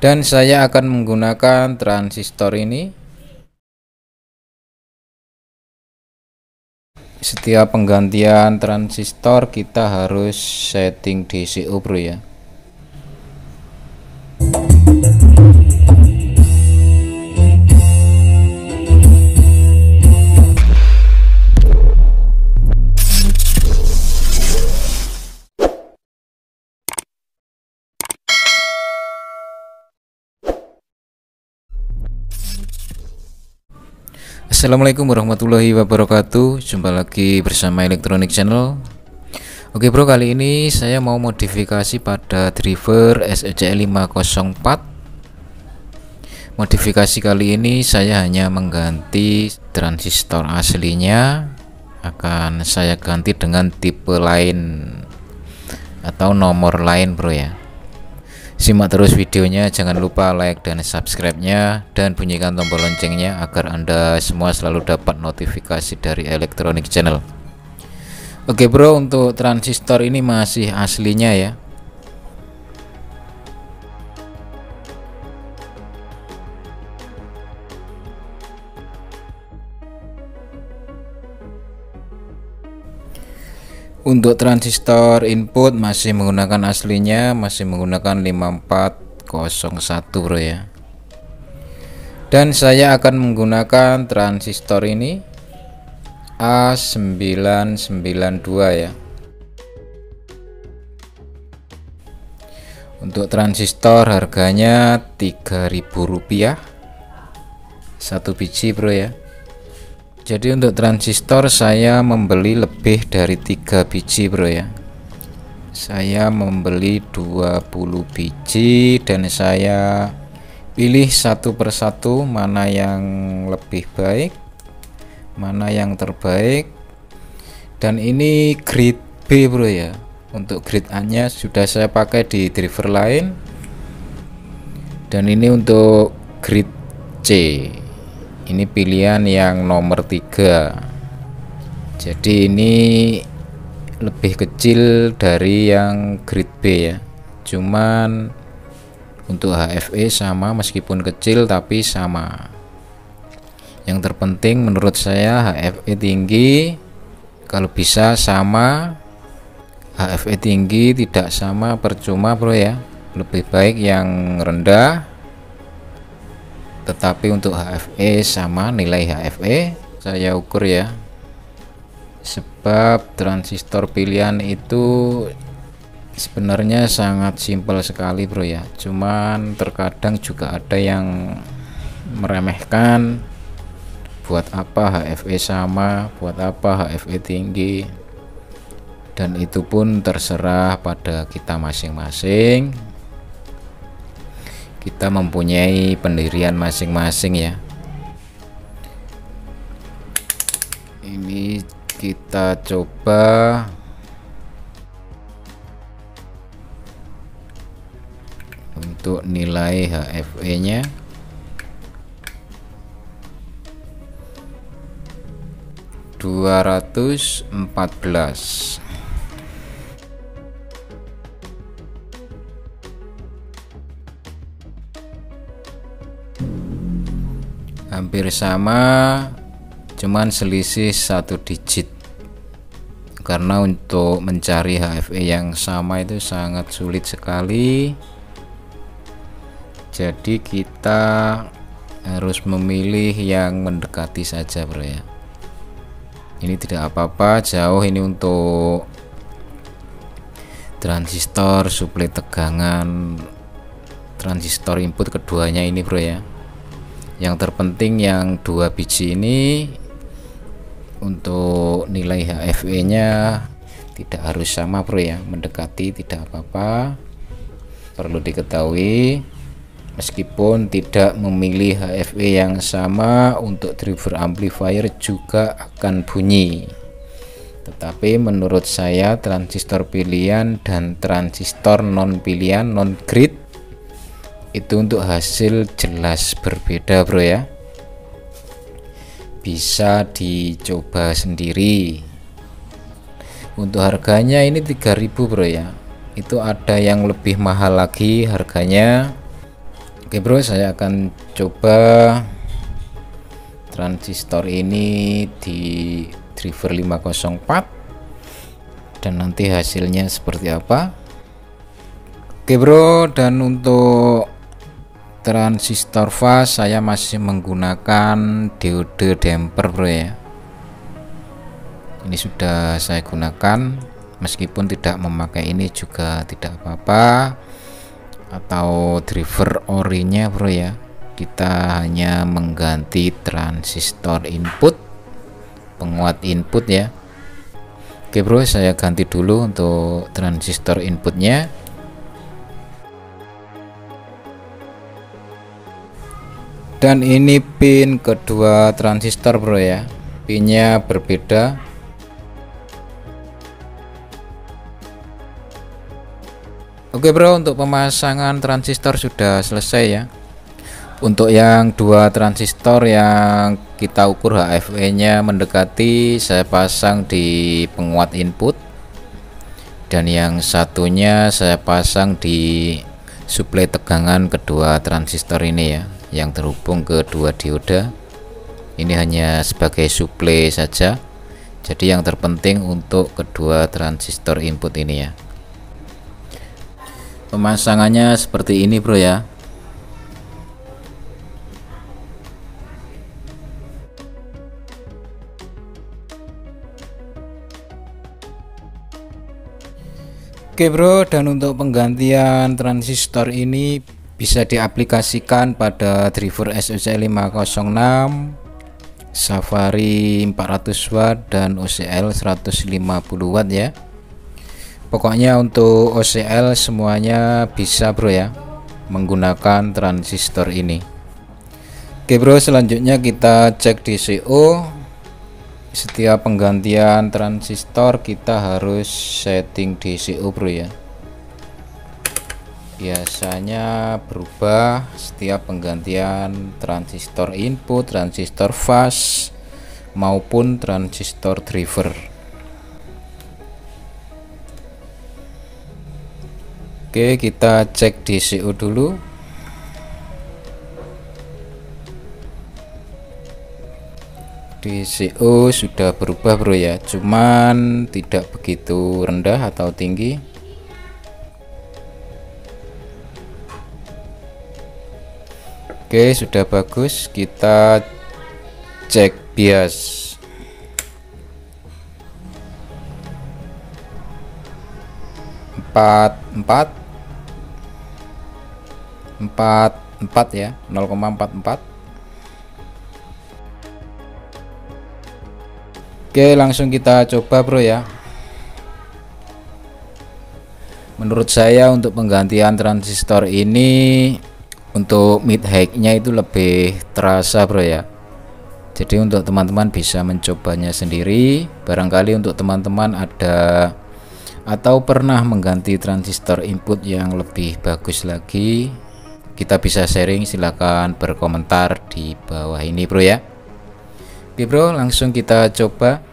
dan saya akan menggunakan transistor ini. Setiap penggantian transistor kita harus setting DCO bro ya Assalamualaikum warahmatullahi wabarakatuh. Jumpa lagi bersama Electronic Channel. Oke bro kali ini saya mau modifikasi pada driver SEC 504 Modifikasi kali ini saya hanya mengganti transistor aslinya. Akan saya ganti dengan tipe lain Atau nomor lain bro ya Simak terus videonya, jangan lupa like dan subscribe-nya dan bunyikan tombol loncengnya agar Anda semua selalu dapat notifikasi dari Electronic Channel. Oke, Bro, untuk transistor ini masih aslinya ya. Untuk transistor input masih menggunakan aslinya masih menggunakan 5401 bro ya. Dan saya akan menggunakan transistor ini A992 ya. Untuk transistor harganya Rp3.000 satu biji bro ya jadi untuk transistor saya membeli lebih dari tiga biji bro ya. Saya membeli 20 biji dan saya pilih satu persatu mana yang lebih baik mana yang terbaik. Dan ini grid B bro ya. Untuk grid A nya sudah saya pakai di driver lain. Dan ini untuk grid C ini pilihan yang nomor tiga. Jadi ini lebih kecil dari yang grade B ya. Cuman untuk HFE sama meskipun kecil tapi sama. Yang terpenting menurut saya HFE tinggi kalau bisa sama. HFE tinggi tidak sama percuma bro ya. Lebih baik yang rendah tetapi untuk HFE sama nilai HFE saya ukur ya. Sebab transistor pilihan itu sebenarnya sangat simpel sekali bro ya. Cuman terkadang juga ada yang meremehkan. Buat apa HFE sama buat apa HFE tinggi? Dan itu pun terserah pada kita masing-masing kita mempunyai pendirian masing-masing ya. Ini kita coba. Untuk nilai HFE nya dua ratus empat belas hampir sama cuman selisih satu digit. Karena untuk mencari HFE yang sama itu sangat sulit sekali. Jadi kita harus memilih yang mendekati saja bro ya. Ini tidak apa-apa jauh ini untuk transistor suplai tegangan. Transistor input keduanya ini bro ya yang terpenting yang dua biji ini untuk nilai HFE nya tidak harus sama bro ya. Mendekati tidak apa-apa. Perlu diketahui meskipun tidak memilih HFE yang sama untuk driver amplifier juga akan bunyi. Tetapi menurut saya transistor pilihan dan transistor non pilihan non grid itu untuk hasil jelas berbeda bro ya. Bisa dicoba sendiri. Untuk harganya ini 3000 bro ya. Itu ada yang lebih mahal lagi harganya. Oke bro saya akan coba transistor ini di driver 504 dan nanti hasilnya seperti apa. Oke bro dan untuk transistor fast saya masih menggunakan diode damper bro ya. Ini sudah saya gunakan. Meskipun tidak memakai ini juga tidak apa-apa. Atau driver orinya bro ya. Kita hanya mengganti transistor input penguat input ya. Oke bro saya ganti dulu untuk transistor inputnya dan ini pin kedua transistor bro ya. Pinnya berbeda. Oke bro untuk pemasangan transistor sudah selesai ya. Untuk yang dua transistor yang kita ukur HFE nya mendekati saya pasang di penguat input. Dan yang satunya saya pasang di suplai tegangan kedua transistor ini ya yang terhubung ke dua dioda. Ini hanya sebagai suplai saja. Jadi yang terpenting untuk kedua transistor input ini ya. Pemasangannya seperti ini bro ya. Oke bro. Dan untuk penggantian transistor ini bisa diaplikasikan pada driver SOC 506 Safari 400 watt dan OCL 150 watt ya. Pokoknya untuk OCL semuanya bisa bro ya menggunakan transistor ini. Oke bro selanjutnya kita cek DCO setiap penggantian transistor kita harus setting DCO bro ya biasanya berubah setiap penggantian transistor input transistor fast maupun transistor driver. Oke kita cek DCO dulu. DCO sudah berubah bro ya. Cuman tidak begitu rendah atau tinggi Oke sudah bagus. Kita cek bias. Empat empat. 44 ya. 0,44 Oke langsung kita coba bro ya. Menurut saya untuk penggantian transistor ini untuk mid high nya itu lebih terasa bro ya. Jadi untuk teman-teman bisa mencobanya sendiri. Barangkali untuk teman-teman ada atau pernah mengganti transistor input yang lebih bagus lagi kita bisa sharing. Silahkan berkomentar di bawah ini bro ya. Oke bro langsung kita coba